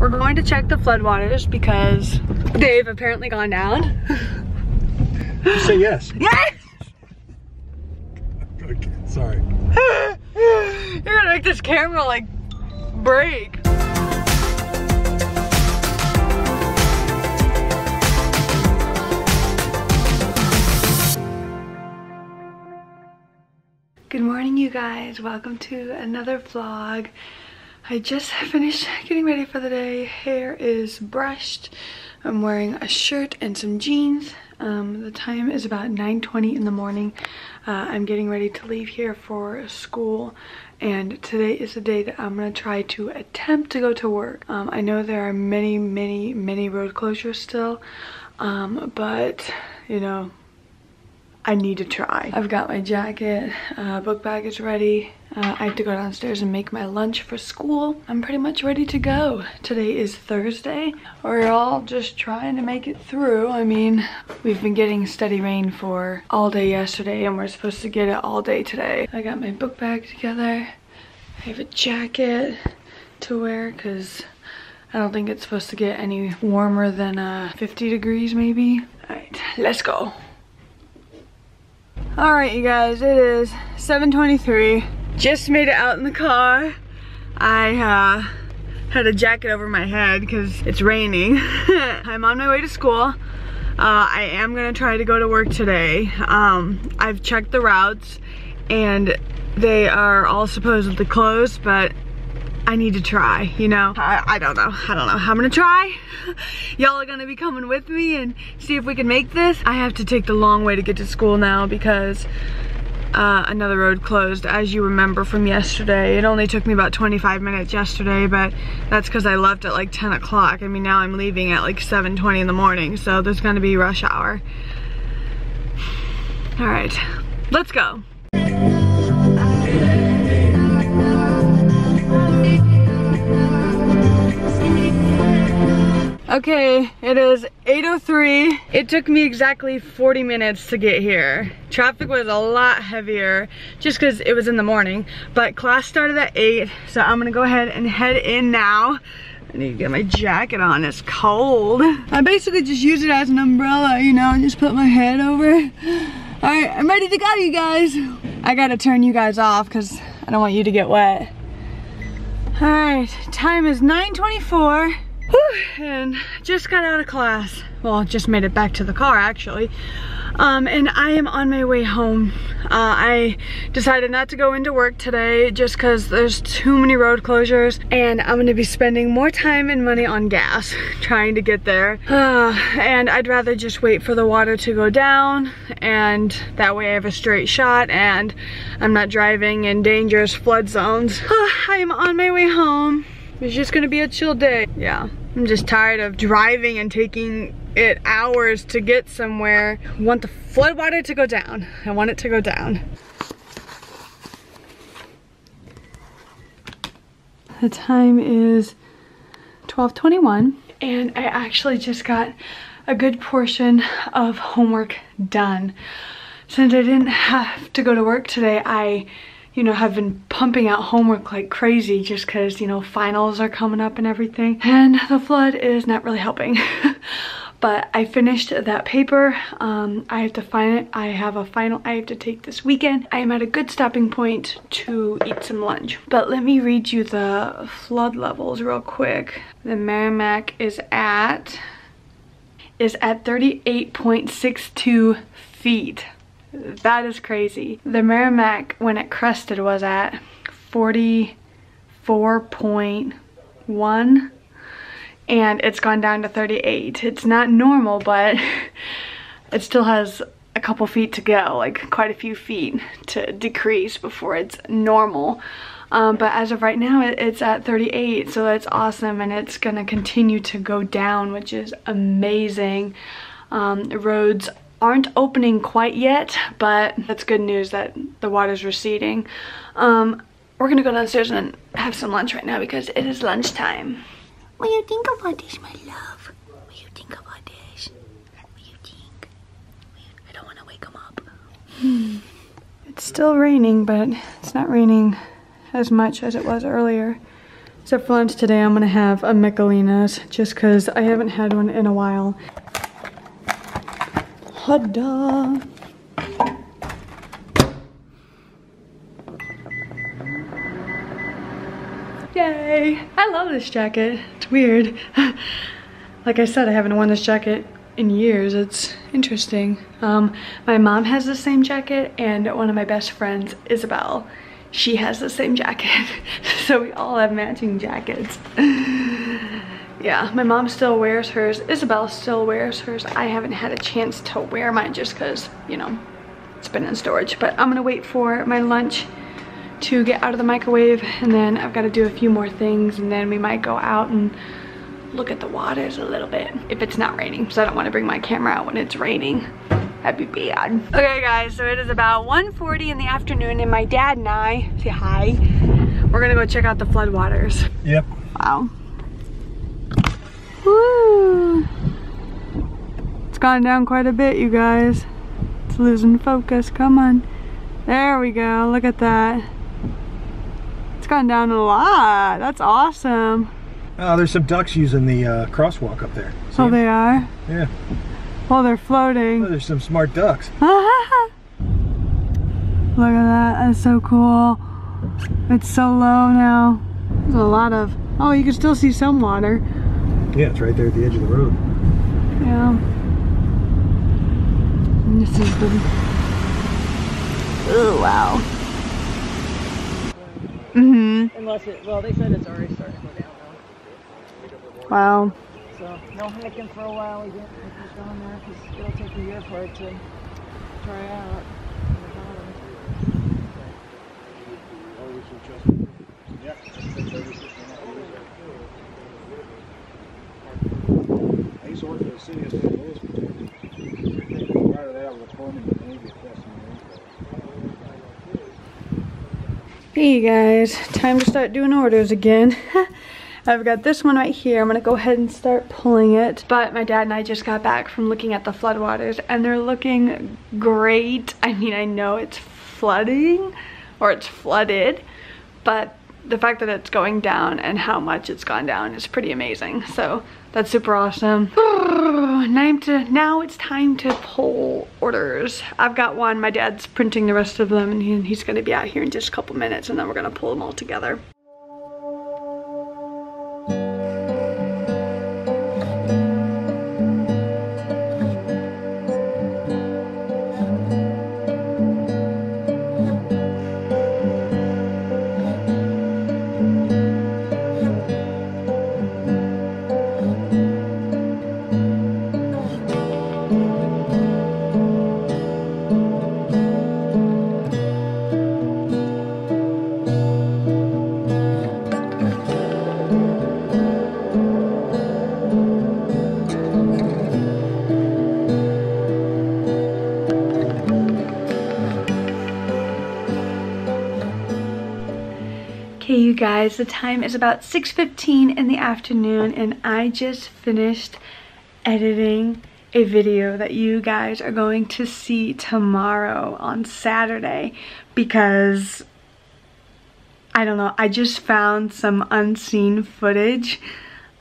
We're going to check the floodwaters because they've apparently gone down. Say yes. Yes! Okay, sorry. You're gonna make this camera like break. Good morning you guys, welcome to another vlog. I just finished getting ready for the day. Hair is brushed. I'm wearing a shirt and some jeans. Um, the time is about 9.20 in the morning. Uh, I'm getting ready to leave here for school and today is the day that I'm gonna try to attempt to go to work. Um, I know there are many, many, many road closures still, um, but you know, I need to try. I've got my jacket, uh, book bag is ready. Uh, I have to go downstairs and make my lunch for school. I'm pretty much ready to go. Today is Thursday. We're all just trying to make it through. I mean, we've been getting steady rain for all day yesterday and we're supposed to get it all day today. I got my book bag together. I have a jacket to wear because I don't think it's supposed to get any warmer than uh, 50 degrees maybe. All right, let's go. All right, you guys, it is 7.23. Just made it out in the car. I uh, had a jacket over my head because it's raining. I'm on my way to school. Uh, I am gonna try to go to work today. Um, I've checked the routes and they are all supposedly closed, but I need to try, you know? I, I don't know, I don't know. I'm gonna try. Y'all are gonna be coming with me and see if we can make this. I have to take the long way to get to school now because uh, another road closed, as you remember from yesterday. It only took me about 25 minutes yesterday, but that's because I left at like 10 o'clock. I mean, now I'm leaving at like 7.20 in the morning, so there's gonna be rush hour. All right, let's go. Okay, it is 8.03. It took me exactly 40 minutes to get here. Traffic was a lot heavier just because it was in the morning, but class started at 8, so I'm gonna go ahead and head in now. I need to get my jacket on, it's cold. I basically just use it as an umbrella, you know, just put my head over. All right, I'm ready to go, you guys. I gotta turn you guys off because I don't want you to get wet. All right, time is 9.24. Whew, and just got out of class. Well, just made it back to the car actually. Um, and I am on my way home. Uh, I decided not to go into work today just because there's too many road closures and I'm gonna be spending more time and money on gas trying to get there. Uh, and I'd rather just wait for the water to go down and that way I have a straight shot and I'm not driving in dangerous flood zones. I am on my way home. It's just gonna be a chill day. Yeah. I'm just tired of driving and taking it hours to get somewhere. I want the floodwater to go down. I want it to go down. The time is 12.21 and I actually just got a good portion of homework done. Since I didn't have to go to work today, I you know, have been pumping out homework like crazy just because, you know, finals are coming up and everything. And the flood is not really helping. but I finished that paper. Um, I have to find it. I have a final I have to take this weekend. I am at a good stopping point to eat some lunch. But let me read you the flood levels real quick. The Meramec is at is at 38.62 feet. That is crazy. The Meramec, when it crested, was at 44.1 and it's gone down to 38. It's not normal, but it still has a couple feet to go, like quite a few feet to decrease before it's normal. Um, but as of right now, it, it's at 38, so that's awesome, and it's gonna continue to go down, which is amazing. Um, roads aren't opening quite yet, but that's good news that the water's receding. Um, we're gonna go downstairs and have some lunch right now because it is lunchtime. What do you think about this, my love? What do you think about this? What do you think? I don't want to wake him up. Hmm. It's still raining, but it's not raining as much as it was earlier. So for lunch today, I'm gonna have a Michelina's just cause I haven't had one in a while. Dog. Yay! I love this jacket. It's weird. like I said, I haven't worn this jacket in years. It's interesting. Um, my mom has the same jacket and one of my best friends, Isabel, she has the same jacket. so we all have matching jackets. yeah, my mom still wears hers. Isabel still wears hers. I haven't had a chance to wear mine just because, you know, it's been in storage. But I'm gonna wait for my lunch to get out of the microwave and then I've got to do a few more things and then we might go out and look at the waters a little bit if it's not raining because I don't want to bring my camera out when it's raining. That'd be bad. Okay guys, so it is about 1.40 in the afternoon and my dad and I, say hi, we're gonna go check out the floodwaters. Yep. Wow. Woo! It's gone down quite a bit, you guys. It's losing focus, come on. There we go, look at that. It's gone down a lot, that's awesome. Oh, there's some ducks using the uh, crosswalk up there. See Oh, 'em? they are? Yeah. Well, they're Oh, floating. there's some smart ducks. Look at that, that's so cool. It's so low now. There's a lot of, oh, you can still see some water. Yeah, it's right there at the edge of the road. Yeah. And this is the, oh, wow. Mm-hmm, Unless it, well, they said it's already starting to go down now. wow. So no hiking for a while again. If he's going there, because it'll take a year for it to dry out. on the bottom. I used to work for the city of St. Louis for two years. Prior to that, I was a foreman in the Navy at Preston Marine Corps. Hey guys, time to start doing orders again. I've got this one right here. I'm gonna go ahead and start pulling it. But my dad and I just got back from looking at the floodwaters and they're looking great. I mean, I know it's flooding or it's flooded, but the fact that it's going down and how much it's gone down is pretty amazing. So that's super awesome. Time to, now it's time to pull orders. I've got one, my dad's printing the rest of them and he, he's gonna be out here in just a couple minutes and then we're gonna pull them all together. Guys, the time is about 6.15 in the afternoon and I just finished editing a video that you guys are going to see tomorrow on Saturday because I don't know, I just found some unseen footage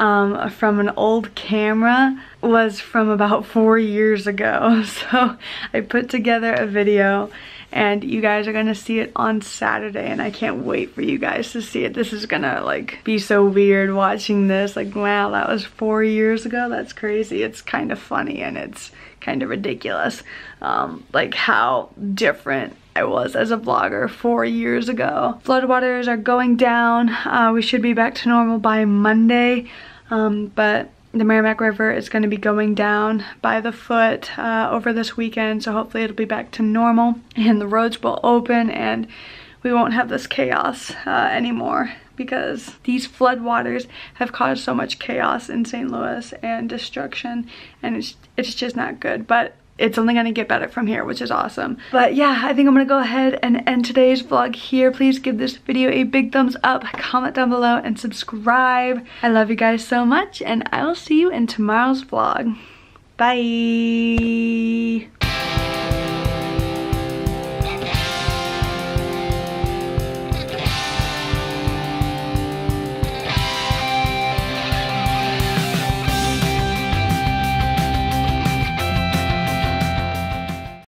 um, from an old camera was from about four years ago. So I put together a video and you guys are gonna see it on Saturday and I can't wait for you guys to see it. This is gonna like be so weird watching this. Like, wow, that was four years ago. That's crazy. It's kind of funny and it's kind of ridiculous. Um, like how different I was as a vlogger four years ago. Floodwaters are going down. Uh, we should be back to normal by Monday. Um, but the Meramec River is going to be going down by the foot uh, over this weekend, so hopefully it'll be back to normal and the roads will open and we won't have this chaos uh, anymore because these floodwaters have caused so much chaos in St. Louis and destruction and it's, it's just not good. But it's only gonna get better from here, which is awesome. But yeah, I think I'm gonna go ahead and end today's vlog here. Please give this video a big thumbs up, comment down below, and subscribe. I love you guys so much, and I will see you in tomorrow's vlog. Bye!